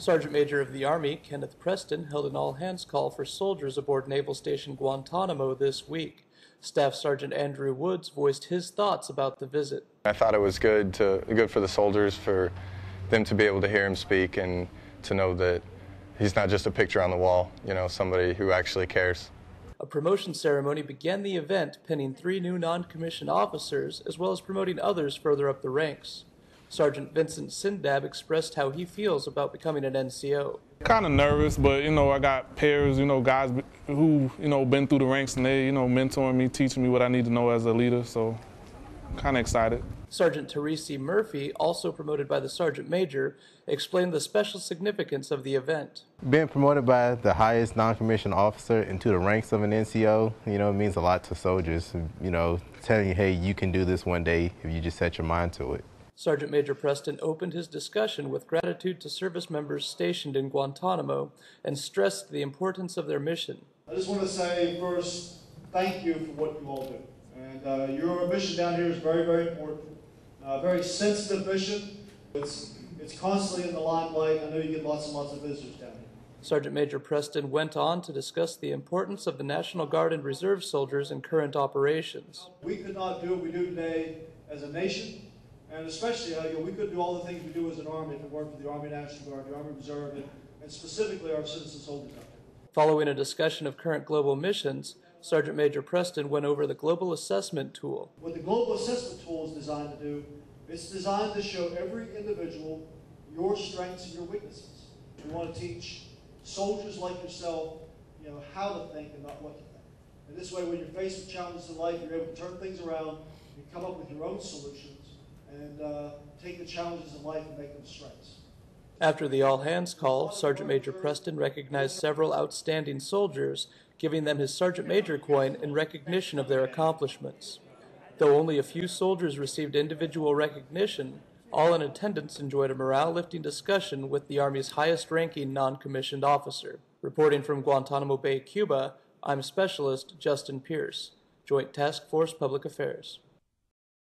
Sergeant Major of the Army Kenneth Preston held an all hands call for soldiers aboard Naval Station Guantanamo this week. Staff Sergeant Andrew Woods voiced his thoughts about the visit. I thought it was good to good for the soldiers for them to be able to hear him speak and to know that he's not just a picture on the wall, you know, somebody who actually cares. A promotion ceremony began the event, pinning three new non commissioned officers, as well as promoting others further up the ranks. Sergeant Vincent Sindab expressed how he feels about becoming an NCO. Kind of nervous, but you know, I got peers, you know, guys who you know been through the ranks and they, you know, mentoring me, teaching me what I need to know as a leader. So, kind of excited. Sergeant Teresi Murphy, also promoted by the Sergeant Major, explained the special significance of the event. Being promoted by the highest non-commissioned officer into the ranks of an NCO, you know, means a lot to soldiers. You know, telling you, hey, you can do this one day if you just set your mind to it. Sergeant Major Preston opened his discussion with gratitude to service members stationed in Guantanamo and stressed the importance of their mission. I just want to say first, thank you for what you all do. And uh, your mission down here is very, very important. Uh, very sensitive mission. It's, it's constantly in the limelight. I know you get lots and lots of visitors down here. Sergeant Major Preston went on to discuss the importance of the National Guard and Reserve soldiers in current operations. We could not do what we do today as a nation, and especially uh, you know, we couldn't do all the things we do as an Army if it weren't for the Army National Guard, the Army Reserve, and, and specifically our citizen soldiers out there. Following a discussion of current global missions, Sergeant Major Preston went over the Global Assessment Tool. What the Global Assessment Tool is designed to do, it's designed to show every individual your strengths and your weaknesses. We want to teach soldiers like yourself, you know, how to think and not what to think. And this way, when you're faced with challenges in life, you're able to turn things around and come up with your own solutions and uh, take the challenges in life and make them strengths. After the all hands call, Sergeant Major Preston recognized several outstanding soldiers giving them his sergeant major coin in recognition of their accomplishments. Though only a few soldiers received individual recognition, all in attendance enjoyed a morale lifting discussion with the Army's highest ranking non commissioned officer. Reporting from Guantanamo Bay, Cuba, I'm Specialist Justin Pierce, Joint Task Force Public Affairs.